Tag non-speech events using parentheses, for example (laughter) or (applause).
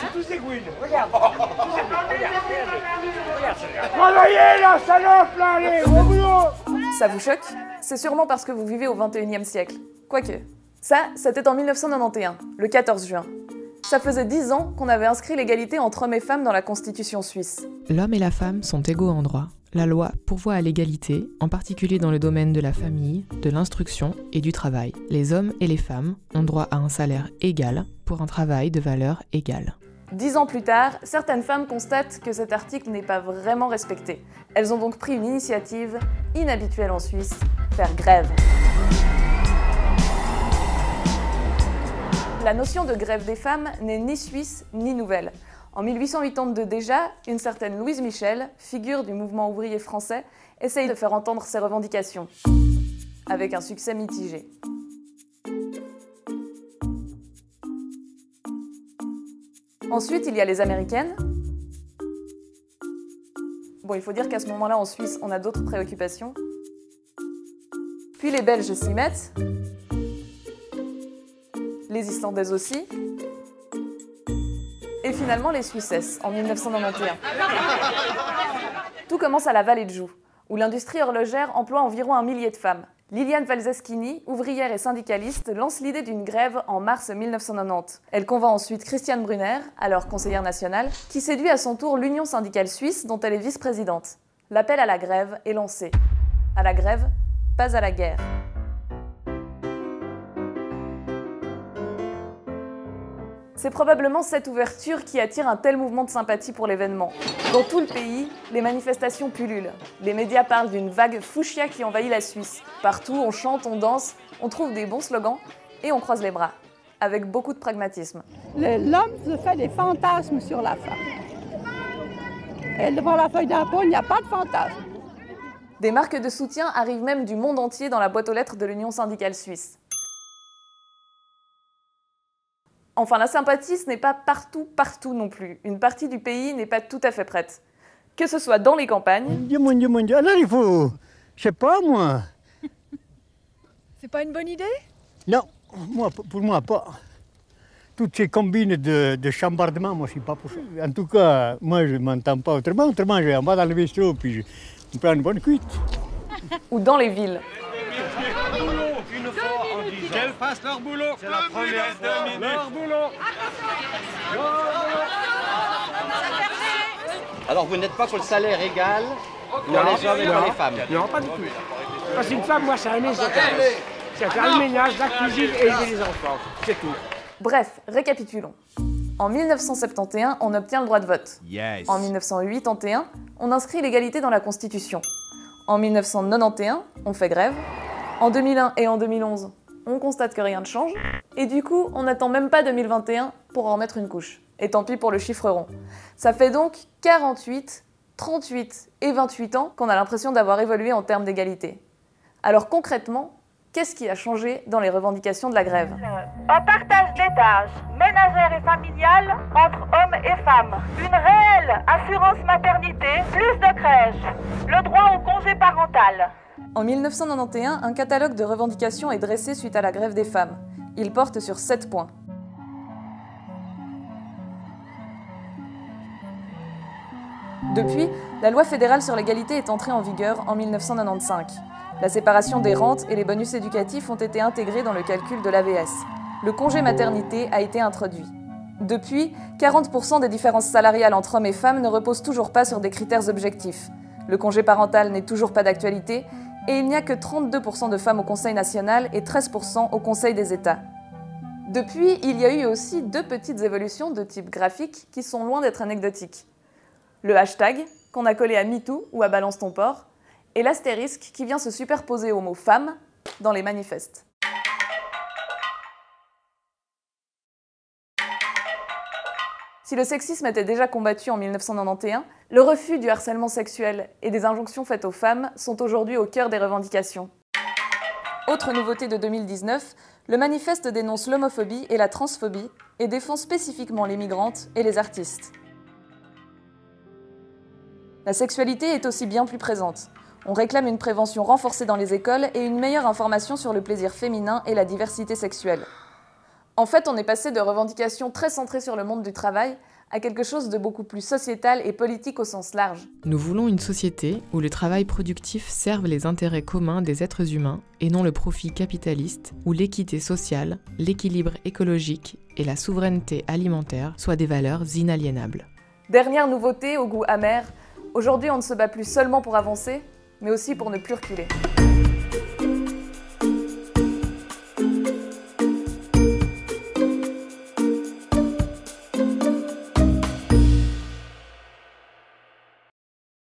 c'est tous des gouines. Regarde. Regarde, regarde. Travaillez la salope là, allez, au boulot Ça vous choque? C'est sûrement parce que vous vivez au 21e siècle. Quoique. Ça, c'était en 1991, le 14 juin. Ça faisait 10 ans qu'on avait inscrit l'égalité entre hommes et femmes dans la Constitution suisse. L'homme et la femme sont égaux en droit. La loi pourvoit à l'égalité, en particulier dans le domaine de la famille, de l'instruction et du travail. Les hommes et les femmes ont droit à un salaire égal pour un travail de valeur égale. Dix ans plus tard, certaines femmes constatent que cet article n'est pas vraiment respecté. Elles ont donc pris une initiative inhabituelle en Suisse, faire grève. La notion de grève des femmes n'est ni suisse ni nouvelle. En 1882 déjà, une certaine Louise Michel, figure du mouvement ouvrier français, essaye de faire entendre ses revendications, avec un succès mitigé. Ensuite, il y a les Américaines. Bon, il faut dire qu'à ce moment-là, en Suisse, on a d'autres préoccupations. Puis les Belges s'y mettent. Les Islandaises aussi. Et finalement les Suissesses, en 1991. Tout commence à la vallée de Joux, où l'industrie horlogère emploie environ un millier de femmes. Liliane Valzeschini, ouvrière et syndicaliste, lance l'idée d'une grève en mars 1990. Elle convainc ensuite Christiane Brunner, alors conseillère nationale, qui séduit à son tour l'Union syndicale suisse dont elle est vice-présidente. L'appel à la grève est lancé. À la grève, pas à la guerre. C'est probablement cette ouverture qui attire un tel mouvement de sympathie pour l'événement. Dans tout le pays, les manifestations pullulent. Les médias parlent d'une vague fuchsia qui envahit la Suisse. Partout, on chante, on danse, on trouve des bons slogans et on croise les bras, avec beaucoup de pragmatisme. L'homme se fait des fantasmes sur la femme. Et devant la feuille d'impôt, il n'y a pas de fantasme. Des marques de soutien arrivent même du monde entier dans la boîte aux lettres de l'Union syndicale suisse. Enfin, la sympathie, ce n'est pas partout, partout non plus. Une partie du pays n'est pas tout à fait prête. Que ce soit dans les campagnes. Dieu mon Dieu, mon Dieu. Alors il faut. Je sais pas, moi. (laughs) C'est pas une bonne idée? Non, moi, pour moi, pas. Toutes ces combines de, de chambardement, moi, je suis pas pour ça. En tout cas, moi, je m'entends pas autrement. Autrement, je vais en bas dans le bistrot, puis je me prends une bonne cuite. Ou dans les villes. Qu'elles fassent leur boulot. C'est la première fois. Leur boulot. Alors vous n'êtes pas pour le salaire égal pour les hommes et pour les femmes Non, pas du tout. Parce qu'une femme, moi, c'est un ménage. C'est faire le ménage, la cuisine et les enfants. C'est tout. Bref, récapitulons. En 1971, on obtient le droit de vote. En 1981, on inscrit l'égalité dans la Constitution. En 1991, on fait grève. En 2001 et en 2011, on constate que rien ne change. Et du coup, on n'attend même pas 2021 pour en mettre une couche. Et tant pis pour le chiffre rond. Ça fait donc 48, 38 et 28 ans qu'on a l'impression d'avoir évolué en termes d'égalité. Alors concrètement, qu'est-ce qui a changé dans les revendications de la grève? Un partage des tâches ménagères et familiales entre hommes et femmes. Une réelle assurance maternité, plus de crèches. Le droit au congé parental. En 1991, un catalogue de revendications est dressé suite à la grève des femmes. Il porte sur 7 points. Depuis, la loi fédérale sur l'égalité est entrée en vigueur en 1995. La séparation des rentes et les bonus éducatifs ont été intégrés dans le calcul de l'AVS. Le congé maternité a été introduit. Depuis, 40% des différences salariales entre hommes et femmes ne reposent toujours pas sur des critères objectifs. Le congé parental n'est toujours pas d'actualité et il n'y a que 32% de femmes au Conseil national et 13% au Conseil des États. Depuis, il y a eu aussi deux petites évolutions de type graphique qui sont loin d'être anecdotiques. Le hashtag, qu'on a collé à MeToo ou à Balance ton port, et l'astérisque qui vient se superposer au mot femme dans les manifestes. Si le sexisme était déjà combattu en 1991, le refus du harcèlement sexuel et des injonctions faites aux femmes sont aujourd'hui au cœur des revendications. Autre nouveauté de 2019, le manifeste dénonce l'homophobie et la transphobie et défend spécifiquement les migrantes et les artistes. La sexualité est aussi bien plus présente. On réclame une prévention renforcée dans les écoles et une meilleure information sur le plaisir féminin et la diversité sexuelle. En fait, on est passé de revendications très centrées sur le monde du travail à quelque chose de beaucoup plus sociétal et politique au sens large. Nous voulons une société où le travail productif serve les intérêts communs des êtres humains et non le profit capitaliste, où l'équité sociale, l'équilibre écologique et la souveraineté alimentaire soient des valeurs inaliénables. Dernière nouveauté au goût amer, aujourd'hui on ne se bat plus seulement pour avancer, mais aussi pour ne plus reculer.